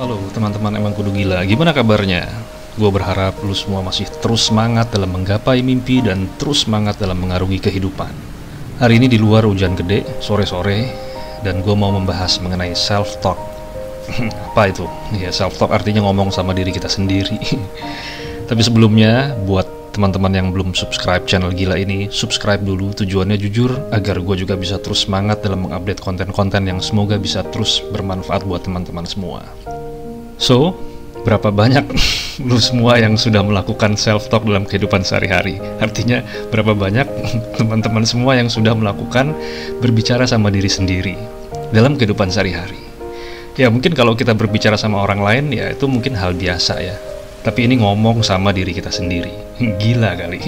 Halo teman-teman emang kudu gila, gimana kabarnya? Gue berharap lu semua masih terus semangat dalam menggapai mimpi dan terus semangat dalam mengarungi kehidupan. Hari ini di luar hujan gede, sore-sore, dan gue mau membahas mengenai self-talk. Apa itu? Ya self-talk artinya ngomong sama diri kita sendiri. Tapi sebelumnya, buat teman-teman yang belum subscribe channel gila ini, subscribe dulu tujuannya jujur agar gue juga bisa terus semangat dalam mengupdate konten-konten yang semoga bisa terus bermanfaat buat teman-teman semua. So, berapa banyak lu semua yang sudah melakukan self-talk dalam kehidupan sehari-hari? Artinya, berapa banyak teman-teman semua yang sudah melakukan berbicara sama diri sendiri dalam kehidupan sehari-hari? Ya, mungkin kalau kita berbicara sama orang lain, ya itu mungkin hal biasa ya. Tapi ini ngomong sama diri kita sendiri. Gila kali.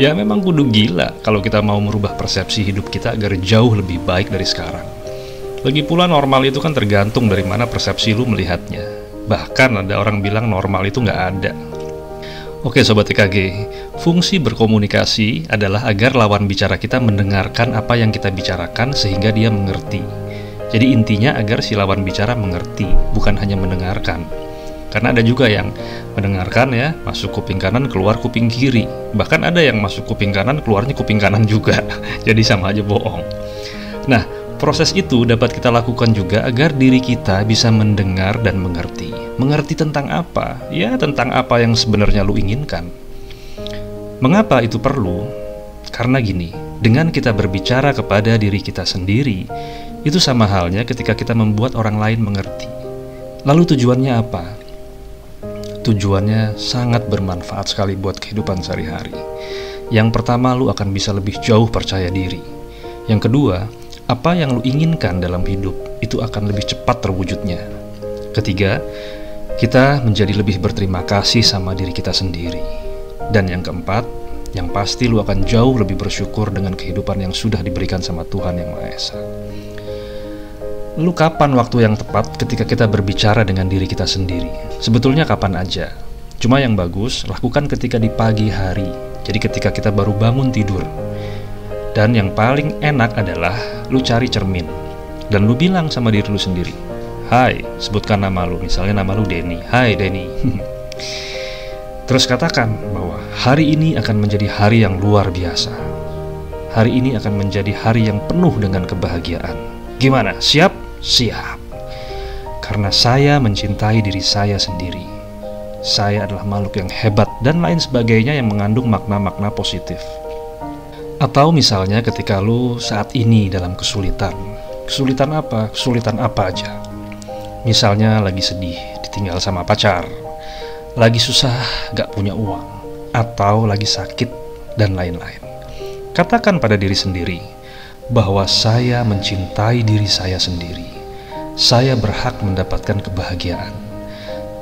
Ya memang kudu gila kalau kita mau merubah persepsi hidup kita agar jauh lebih baik dari sekarang. Lagi pula normal itu kan tergantung dari mana persepsi lu melihatnya. Bahkan ada orang bilang normal itu nggak ada. Oke Sobat TKG, fungsi berkomunikasi adalah agar lawan bicara kita mendengarkan apa yang kita bicarakan sehingga dia mengerti. Jadi intinya agar si lawan bicara mengerti, bukan hanya mendengarkan. Karena ada juga yang mendengarkan ya, masuk kuping kanan, keluar kuping kiri. Bahkan ada yang masuk kuping kanan, keluarnya kuping kanan juga. Jadi sama aja bohong. Nah, Proses itu dapat kita lakukan juga agar diri kita bisa mendengar dan mengerti. Mengerti tentang apa? Ya, tentang apa yang sebenarnya lu inginkan. Mengapa itu perlu? Karena gini, dengan kita berbicara kepada diri kita sendiri, itu sama halnya ketika kita membuat orang lain mengerti. Lalu tujuannya apa? Tujuannya sangat bermanfaat sekali buat kehidupan sehari-hari. Yang pertama, lu akan bisa lebih jauh percaya diri. Yang kedua, apa yang lu inginkan dalam hidup itu akan lebih cepat terwujudnya. Ketiga, kita menjadi lebih berterima kasih sama diri kita sendiri. Dan yang keempat, yang pasti lu akan jauh lebih bersyukur dengan kehidupan yang sudah diberikan sama Tuhan Yang Maha Esa. Lu kapan waktu yang tepat ketika kita berbicara dengan diri kita sendiri? Sebetulnya kapan aja. Cuma yang bagus, lakukan ketika di pagi hari. Jadi ketika kita baru bangun tidur. Dan yang paling enak adalah lu cari cermin dan lu bilang sama diri lu sendiri, "Hai, sebutkan nama lu, misalnya nama lu Denny. Hai Denny." Terus katakan bahwa hari ini akan menjadi hari yang luar biasa. Hari ini akan menjadi hari yang penuh dengan kebahagiaan. Gimana? Siap? Siap. Karena saya mencintai diri saya sendiri. Saya adalah makhluk yang hebat dan lain sebagainya yang mengandung makna-makna positif. Atau misalnya ketika lu saat ini dalam kesulitan. Kesulitan apa? Kesulitan apa aja. Misalnya lagi sedih, ditinggal sama pacar. Lagi susah, gak punya uang. Atau lagi sakit, dan lain-lain. Katakan pada diri sendiri bahwa saya mencintai diri saya sendiri. Saya berhak mendapatkan kebahagiaan.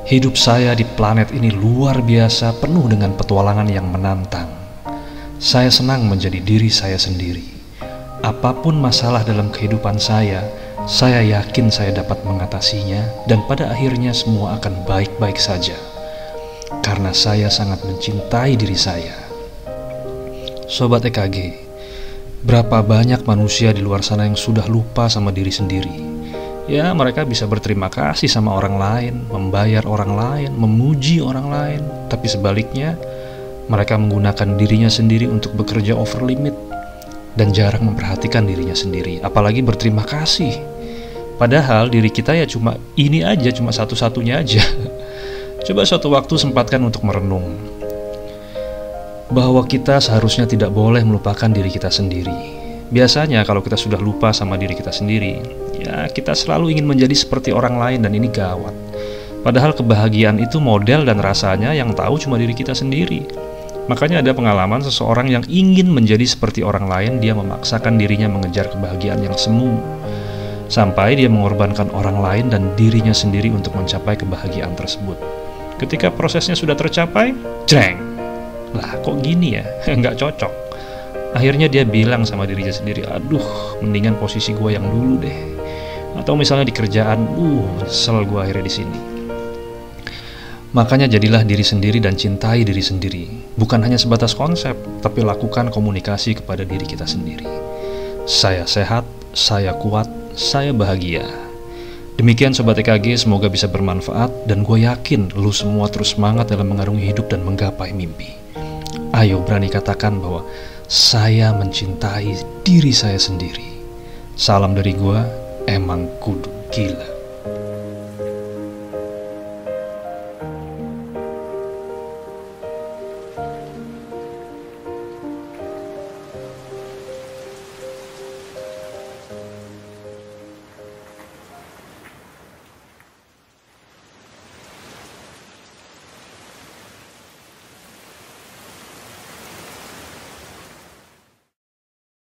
Hidup saya di planet ini luar biasa, penuh dengan petualangan yang menantang saya senang menjadi diri saya sendiri. Apa pun masalah dalam kehidupan saya, saya yakin saya dapat mengatasinya, dan pada akhirnya semua akan baik-baik saja karena saya sangat mencintai diri saya. Sobat EKG, berapa banyak manusia di luar sana yang sudah lupa sama diri sendiri? Ya, mereka bisa berterima kasih sama orang lain, membayar orang lain, memuji orang lain, tapi sebaliknya mereka menggunakan dirinya sendiri untuk bekerja over limit dan jarang memperhatikan dirinya sendiri, apalagi berterima kasih. Padahal diri kita ya cuma ini aja, cuma satu-satunya aja. Coba suatu waktu sempatkan untuk merenung bahwa kita seharusnya tidak boleh melupakan diri kita sendiri. Biasanya kalau kita sudah lupa sama diri kita sendiri, ya kita selalu ingin menjadi seperti orang lain dan ini gawat. Padahal kebahagiaan itu model dan rasanya yang tahu cuma diri kita sendiri. Makanya ada pengalaman seseorang yang ingin menjadi seperti orang lain, dia memaksakan dirinya mengejar kebahagiaan yang semu. Sampai dia mengorbankan orang lain dan dirinya sendiri untuk mencapai kebahagiaan tersebut. Ketika prosesnya sudah tercapai, jreng. Lah kok gini ya? Nggak cocok. Akhirnya dia bilang sama dirinya sendiri, aduh mendingan posisi gue yang dulu deh. Atau misalnya di kerjaan, uh, sel gue akhirnya di sini. Makanya jadilah diri sendiri dan cintai diri sendiri. Bukan hanya sebatas konsep, tapi lakukan komunikasi kepada diri kita sendiri. Saya sehat, saya kuat, saya bahagia. Demikian Sobat EKG, semoga bisa bermanfaat dan gue yakin lu semua terus semangat dalam mengarungi hidup dan menggapai mimpi. Ayo berani katakan bahwa saya mencintai diri saya sendiri. Salam dari gue, emang kudu gila.